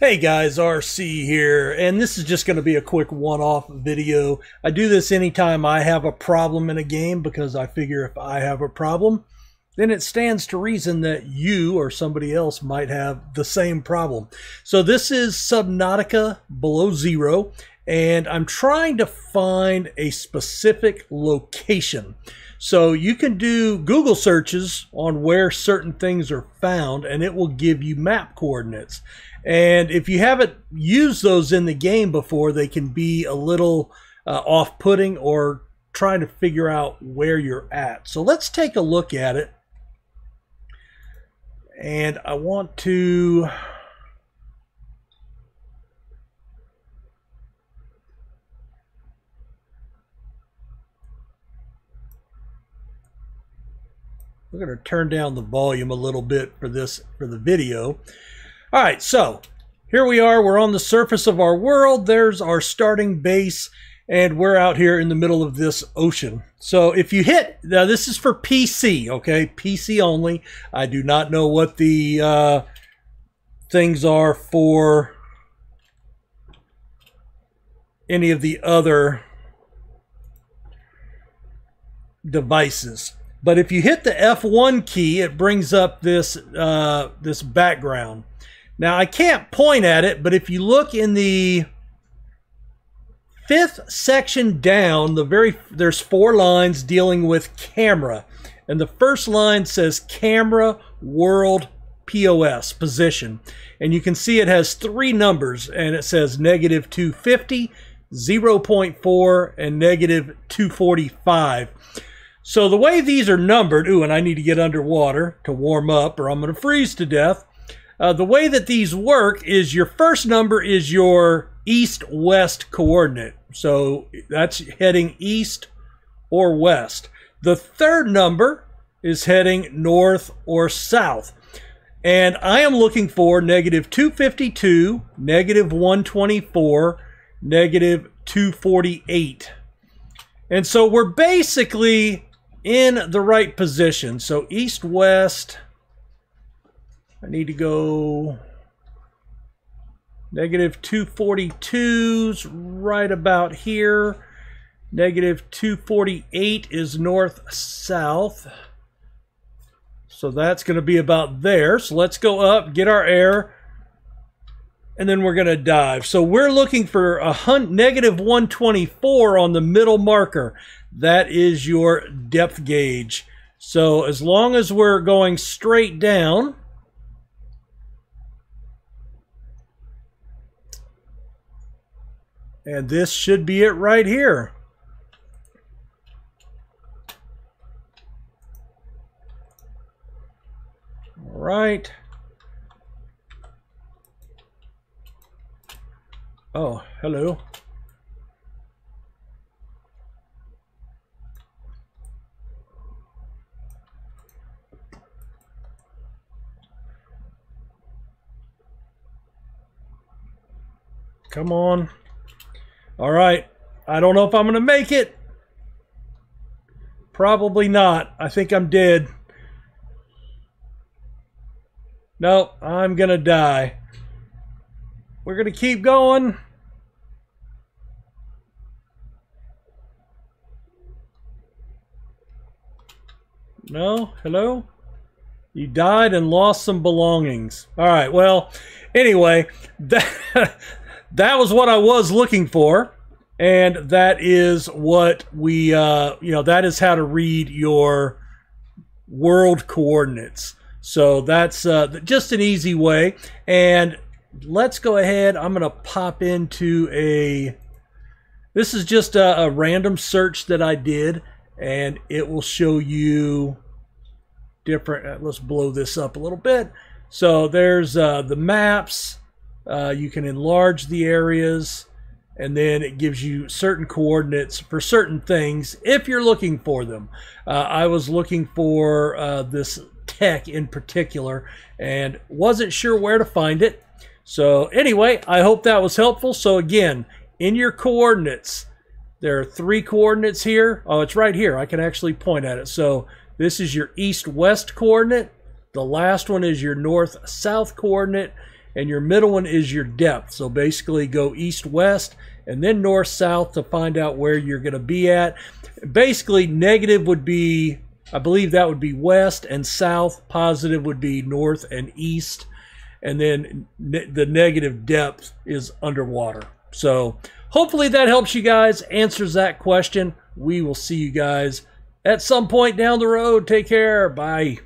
Hey guys, RC here, and this is just going to be a quick one-off video. I do this anytime I have a problem in a game because I figure if I have a problem, then it stands to reason that you or somebody else might have the same problem. So this is Subnautica Below Zero, and I'm trying to find a specific location. So you can do Google searches on where certain things are found, and it will give you map coordinates. And if you haven't used those in the game before, they can be a little uh, off putting or trying to figure out where you're at. So let's take a look at it. And I want to. We're going to turn down the volume a little bit for this for the video. All right, so here we are. We're on the surface of our world. There's our starting base, and we're out here in the middle of this ocean. So if you hit, now this is for PC, okay? PC only. I do not know what the uh, things are for any of the other devices. But if you hit the F1 key, it brings up this uh, this background. Now I can't point at it, but if you look in the fifth section down, the very there's four lines dealing with camera. And the first line says camera world POS position. And you can see it has three numbers and it says negative 250, 0.4, and negative 245. So the way these are numbered, ooh, and I need to get underwater to warm up or I'm going to freeze to death. Uh, the way that these work is your first number is your east-west coordinate. So that's heading east or west. The third number is heading north or south. And I am looking for negative 252, negative 124, negative 248. And so we're basically in the right position. So east-west I need to go negative 242's right about here. Negative 248 is north-south. So that's going to be about there. So let's go up, get our air, and then we're going to dive. So we're looking for a negative 124 on the middle marker. That is your depth gauge. So as long as we're going straight down, And this should be it right here. All right. Oh, hello. Come on. All right. I don't know if I'm going to make it. Probably not. I think I'm dead. No, I'm going to die. We're going to keep going. No? Hello? You died and lost some belongings. All right. Well, anyway, that that was what I was looking for. And that is what we, uh, you know, that is how to read your world coordinates. So that's uh, just an easy way. And let's go ahead. I'm going to pop into a, this is just a, a random search that I did. And it will show you different, uh, let's blow this up a little bit. So there's uh, the maps uh, you can enlarge the areas and then it gives you certain coordinates for certain things if you're looking for them. Uh, I was looking for uh, this tech in particular and wasn't sure where to find it. So anyway, I hope that was helpful. So again, in your coordinates, there are three coordinates here. Oh, it's right here. I can actually point at it. So this is your east-west coordinate. The last one is your north-south coordinate and your middle one is your depth. So basically go east-west and then north-south to find out where you're going to be at. Basically, negative would be, I believe that would be west and south. Positive would be north and east. And then ne the negative depth is underwater. So hopefully that helps you guys, answers that question. We will see you guys at some point down the road. Take care. Bye.